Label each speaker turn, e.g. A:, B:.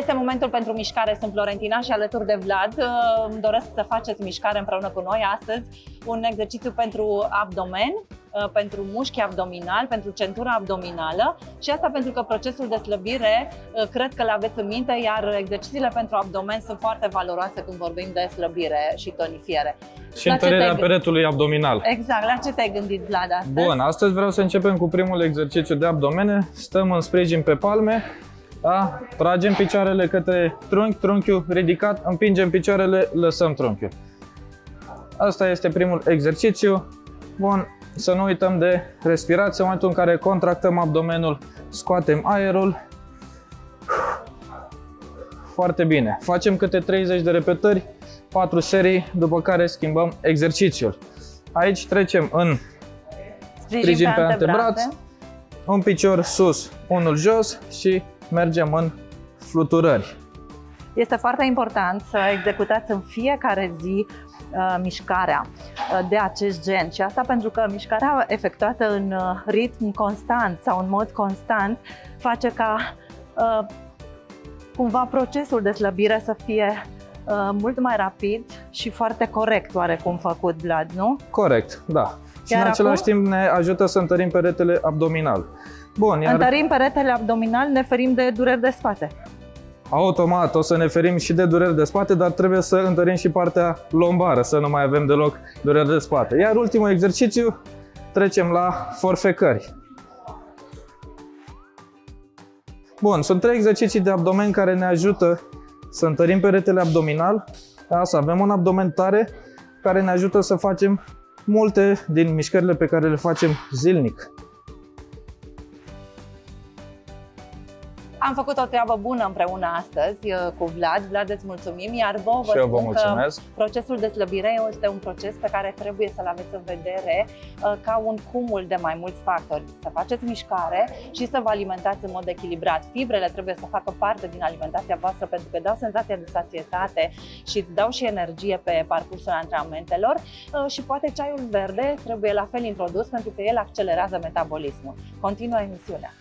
A: Este momentul pentru mișcare. Sunt Florentina și alături de Vlad. Uh, îmi doresc să faceți mișcare împreună cu noi astăzi. Un exercițiu pentru abdomen, uh, pentru mușchi abdominal, pentru centura abdominală și asta pentru că procesul de slăbire uh, cred că le aveți în minte, iar exercițiile pentru abdomen sunt foarte valoroase când vorbim de slăbire și tonifiere.
B: Și întărirea peretului abdominal.
A: Exact, la ce te-ai gândit, Vlad, astăzi?
B: Bun, astăzi vreau să începem cu primul exercițiu de abdomene. Stăm în sprijin pe palme, da? Tragem picioarele către trunchi, trunchiul ridicat, împingem picioarele, lăsăm trunchiul. Asta este primul exercițiu. Bun, să nu uităm de respirație. În momentul în care contractăm abdomenul, scoatem aerul. Foarte bine. Facem câte 30 de repetări, 4 serii, după care schimbăm exercițiul. Aici trecem în sprijin pe antebraț, un picior sus, unul jos și mergem în fluturări.
A: Este foarte important să executați în fiecare zi uh, mișcarea uh, de acest gen și asta pentru că mișcarea efectuată în uh, ritm constant sau în mod constant face ca uh, cumva procesul de slăbire să fie uh, mult mai rapid și foarte corect oarecum făcut, Vlad, nu?
B: Corect, da. Și în același acum? timp ne ajută să întărim peretele abdominal.
A: Bun, iar... Întărim peretele abdominal, ne ferim de dureri de spate.
B: Automat o să ne ferim și de dureri de spate, dar trebuie să întărim și partea lombară, să nu mai avem deloc dureri de spate. Iar ultimul exercițiu, trecem la forfecări. Bun, sunt trei exerciții de abdomen care ne ajută să întărim peretele abdominal, da, să avem un abdomen tare, care ne ajută să facem multe din mișcările pe care le facem zilnic.
A: Am făcut o treabă bună împreună astăzi uh, cu Vlad. Vlad, îți mulțumim, iar vă
B: vă spun că
A: procesul de slăbire este un proces pe care trebuie să-l aveți în vedere uh, ca un cumul de mai mulți factori. Să faceți mișcare și să vă alimentați în mod echilibrat. Fibrele trebuie să facă parte din alimentația voastră pentru că dau senzația de sațietate și îți dau și energie pe parcursul antrenamentelor uh, și poate ceaiul verde trebuie la fel introdus pentru că el accelerează metabolismul. Continuă emisiunea.